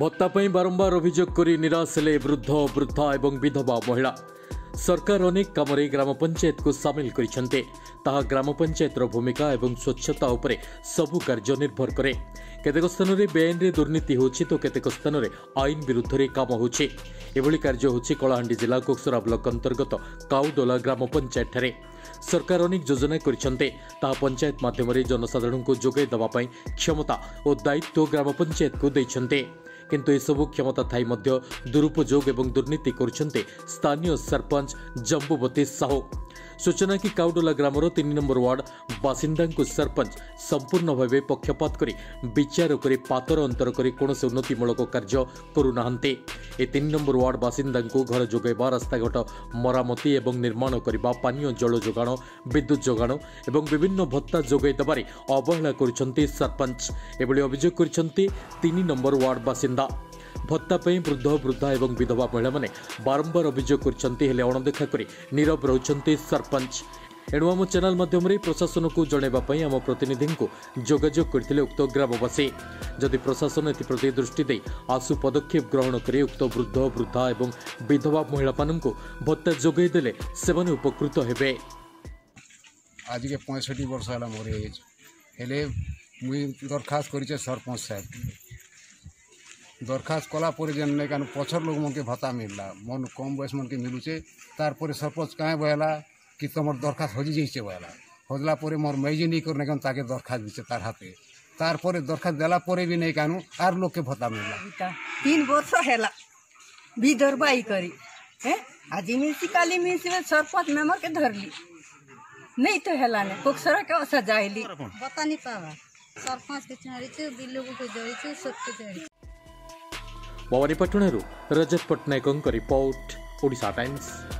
ଭତ୍ତା ପାଇଁ ବାରମ୍ବାର ଅଭିଯୋଗ କରି ନିରାଶ ହେଲେ ବୃଦ୍ଧ ବୃଦ୍ଧା ଏବଂ ବିଧବା ମହିଳା ସରକାର ଅନେକ କାମରେ ଗ୍ରାମ ପଞ୍ଚାୟତକୁ ସାମିଲ କରିଛନ୍ତି ତାହା ଗ୍ରାମ ପଞ୍ଚାୟତର ଭୂମିକା ଏବଂ ସ୍ୱଚ୍ଛତା ଉପରେ ସବୁ କାର୍ଯ୍ୟ ନିର୍ଭର କରେ କେତେକ ସ୍ଥାନରେ ବେଆଇନରେ ଦୁର୍ନୀତି ହେଉଛି ତ କେତେକ ସ୍ଥାନରେ ଆଇନ ବିରୁଦ୍ଧରେ କାମ ହେଉଛି ଏଭଳି କାର୍ଯ୍ୟ ହେଉଛି କଳାହାଣ୍ଡି ଜିଲ୍ଲା କୋକ୍ସରା ବ୍ଲକ ଅନ୍ତର୍ଗତ କାଉଦୋଲା ଗ୍ରାମ ପଞ୍ଚାୟତଠାରେ ସରକାର ଅନେକ ଯୋଜନା କରିଛନ୍ତି ତାହା ପଞ୍ଚାୟତ ମାଧ୍ୟମରେ ଜନସାଧାରଣଙ୍କୁ ଯୋଗାଇ ଦେବା ପାଇଁ କ୍ଷମତା ଓ ଦାୟିତ୍ୱ ଗ୍ରାମ ପଞ୍ଚାୟତକୁ ଦେଇଛନ୍ତି କିନ୍ତୁ ଏସବୁ କ୍ଷମତା ଥାଇ ମଧ୍ୟ ଦୁରୁପଯୋଗ ଏବଂ ଦୁର୍ନୀତି କରୁଛନ୍ତି ସ୍ଥାନୀୟ ସରପଞ୍ଚ ଜମ୍ବୁବତୀ ସାହୁ ସୂଚନା କି କାଉଡୋଲା ଗ୍ରାମର ତିନି ନମ୍ବର ୱାର୍ଡ ବାସିନ୍ଦାଙ୍କୁ ସରପଞ୍ଚ ସମ୍ପୂର୍ଣ୍ଣ ଭାବେ ପକ୍ଷପାତ କରି ବିଚାର କରି ପାତର ଅନ୍ତର କରି କୌଣସି ଉନ୍ନତିମୂଳକ କାର୍ଯ୍ୟ କରୁନାହାନ୍ତି ଏ ତିନି ନମ୍ବର ୱାର୍ଡ ବାସିନ୍ଦାଙ୍କୁ ଘର ଯୋଗାଇବା ରାସ୍ତାଘାଟ ମରାମତି ଏବଂ ନିର୍ମାଣ କରିବା ପାନୀୟ ଜଳ ଯୋଗାଣ ବିଦ୍ୟୁତ୍ ଯୋଗାଣ ଏବଂ ବିଭିନ୍ନ ଭତ୍ତା ଯୋଗାଇ ଦେବାରେ ଅବହେଳା କରିଛନ୍ତି ସରପଞ୍ଚ ଏଭଳି ଅଭିଯୋଗ କରିଛନ୍ତି ତିନି ନମ୍ବର ୱାର୍ଡ ବାସିନ୍ଦା ଭତ୍ତା ପାଇଁ ବୃଦ୍ଧ ବୃଦ୍ଧା ଏବଂ ବିଧବା ମହିଳାମାନେ ବାରମ୍ବାର ଅଭିଯୋଗ କରିଛନ୍ତି ହେଲେ ଅଣଦେଖା କରି ନୀରବ ରହୁଛନ୍ତି ସରପଞ୍ଚ ଏଣୁ ଆମ ଚ୍ୟାନେଲ ମାଧ୍ୟମରେ ପ୍ରଶାସନକୁ ଜଣାଇବା ପାଇଁ ଆମ ପ୍ରତିନିଧିଙ୍କୁ ଯୋଗାଯୋଗ କରିଥିଲେ ଉକ୍ତ ଗ୍ରାମବାସୀ ଯଦି ପ୍ରଶାସନ ଏଥିପ୍ରତି ଦୃଷ୍ଟି ଦେଇ ଆଶୁ ପଦକ୍ଷେପ ଗ୍ରହଣ କରି ଉକ୍ତ ବୃଦ୍ଧ ବୃଦ୍ଧା ଏବଂ ବିଧବା ମହିଳାମାନଙ୍କୁ ଭତ୍ତା ଯୋଗାଇ ଦେଲେ ସେମାନେ ଉପକୃତ ହେବେ ଆଜିକେ ପଞ୍ଚଷଠି ବର୍ଷ ହେଲା ମୋର ଏଜ୍ ହେଲେ ମୁଇଁ ଦରଖାସ୍ତ କରିଛେ ସରପଞ୍ଚ ସାହେବ দরখাস্ত কলা পরে যেন নাই কেন পছর লোকমনকে ভাতা মিললা মন কম বয়স মনকে মিলুছে তারপরে সরপঞ্চ কাঁ বহলা কি তোমার দরখাস্ত হজি যাইছে বহলা হজলা পরে মোর মেজি নেই করে কেন তাকে দরখাস্ত দিচ্ছে তার হাতে তারপরে দরখাস্ত দেলা পরে বি নেই কেন আর লোককে ভাতা মিললা তিন বর্ষ হেলা বিদর্বাই করি হ্যাঁ আজি মিলছি কালি মিলছি সরপঞ্চ মেম্বরকে ধরলি नहीं तो हेला ने कोकसरा के ओसा जाइली बता नहीं पावा सरपंच के चढ़ी बिल्लू को जोड़ी सब के जोड़ी ଭବାନୀପାଟଣାରୁ ରଜତ ପଟ୍ଟନାୟକଙ୍କ ରିପୋର୍ଟ ଓଡ଼ିଶା ଟାଇମ୍ସ